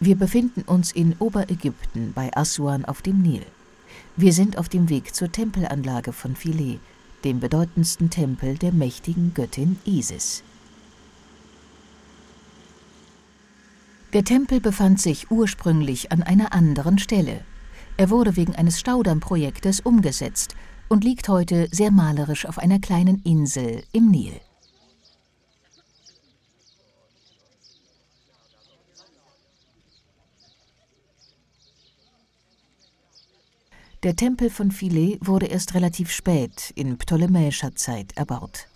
Wir befinden uns in Oberägypten bei Assuan auf dem Nil. Wir sind auf dem Weg zur Tempelanlage von Philae, dem bedeutendsten Tempel der mächtigen Göttin Isis. Der Tempel befand sich ursprünglich an einer anderen Stelle. Er wurde wegen eines Staudammprojektes umgesetzt und liegt heute sehr malerisch auf einer kleinen Insel im Nil. Der Tempel von Philae wurde erst relativ spät in ptolemäischer Zeit erbaut.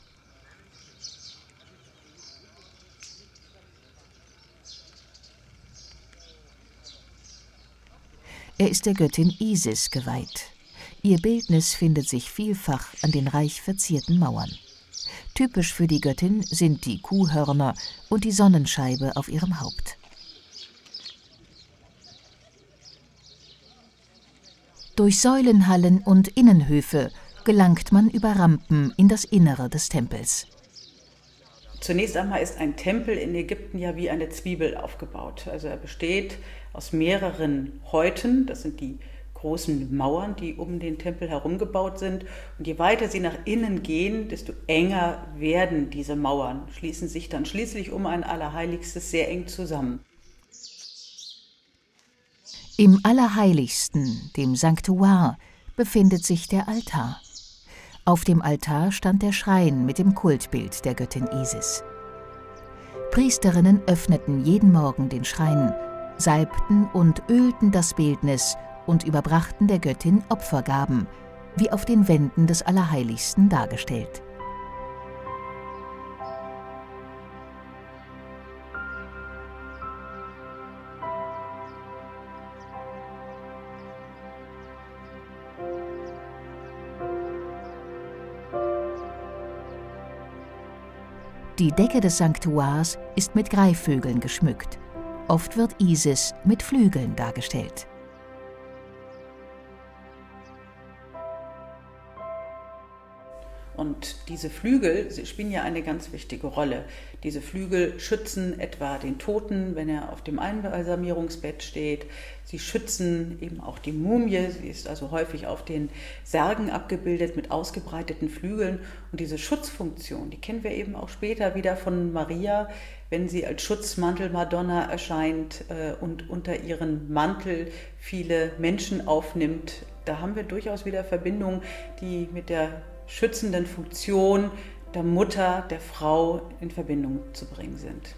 Er ist der Göttin Isis geweiht. Ihr Bildnis findet sich vielfach an den reich verzierten Mauern. Typisch für die Göttin sind die Kuhhörner und die Sonnenscheibe auf ihrem Haupt. Durch Säulenhallen und Innenhöfe gelangt man über Rampen in das Innere des Tempels. Zunächst einmal ist ein Tempel in Ägypten ja wie eine Zwiebel aufgebaut. Also er besteht aus mehreren Häuten, das sind die großen Mauern, die um den Tempel herum gebaut sind. Und je weiter sie nach innen gehen, desto enger werden diese Mauern, schließen sich dann schließlich um ein Allerheiligstes sehr eng zusammen. Im Allerheiligsten, dem Sanktuar, befindet sich der Altar. Auf dem Altar stand der Schrein mit dem Kultbild der Göttin Isis. Priesterinnen öffneten jeden Morgen den Schrein, salbten und ölten das Bildnis und überbrachten der Göttin Opfergaben, wie auf den Wänden des Allerheiligsten dargestellt. Die Decke des Sanktuars ist mit Greifvögeln geschmückt. Oft wird Isis mit Flügeln dargestellt. Und diese Flügel spielen ja eine ganz wichtige Rolle. Diese Flügel schützen etwa den Toten, wenn er auf dem Einbalsamierungsbett steht. Sie schützen eben auch die Mumie. Sie ist also häufig auf den Särgen abgebildet mit ausgebreiteten Flügeln. Und diese Schutzfunktion, die kennen wir eben auch später wieder von Maria, wenn sie als Schutzmantel Madonna erscheint äh, und unter ihren Mantel viele Menschen aufnimmt. Da haben wir durchaus wieder Verbindungen, die mit der schützenden Funktion der Mutter, der Frau in Verbindung zu bringen sind.